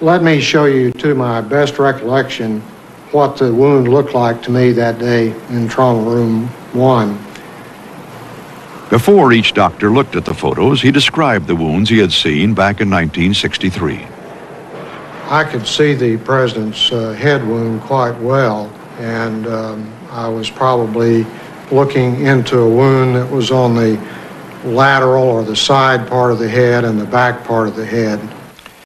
let me show you, to my best recollection, what the wound looked like to me that day in trauma room one. Before each doctor looked at the photos, he described the wounds he had seen back in 1963. I could see the president's uh, head wound quite well, and um, I was probably looking into a wound that was on the lateral or the side part of the head and the back part of the head.